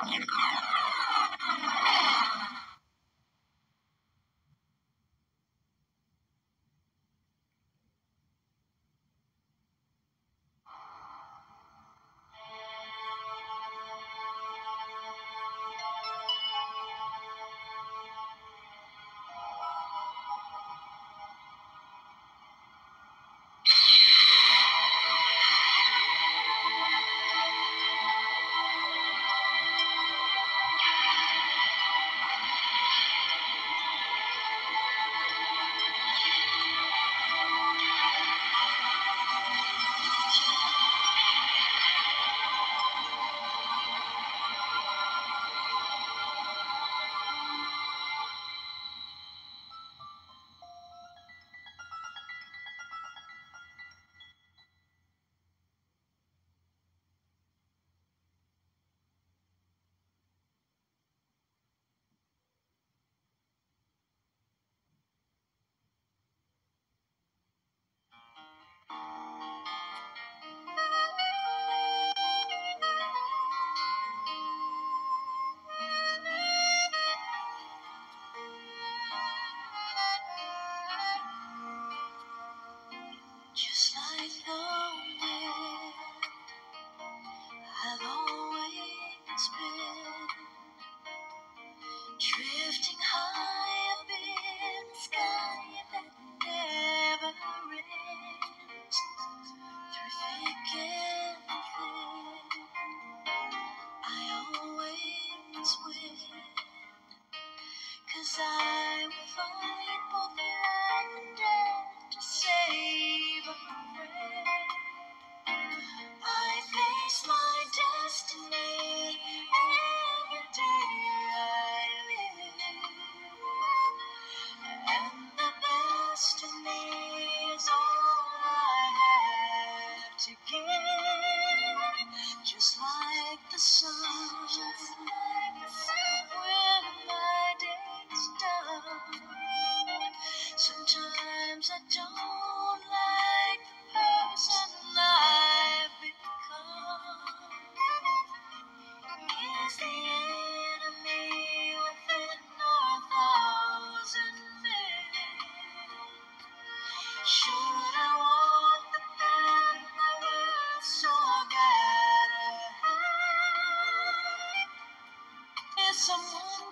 I'm gonna go.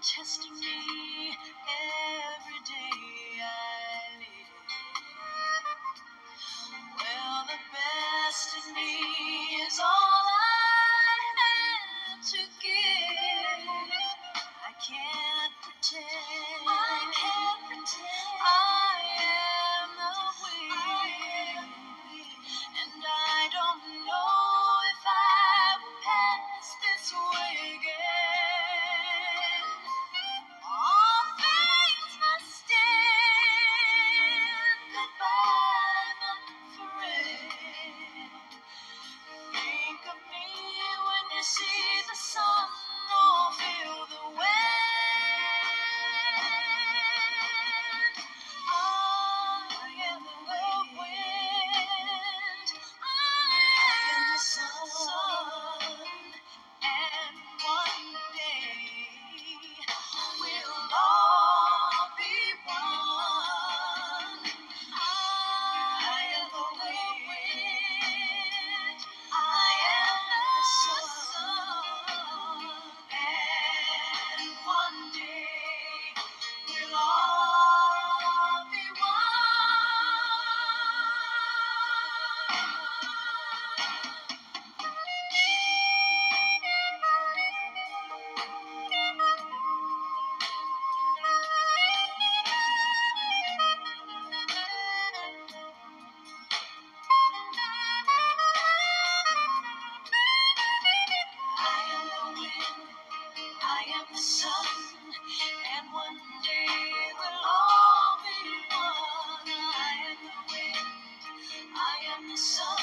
Testing me every day so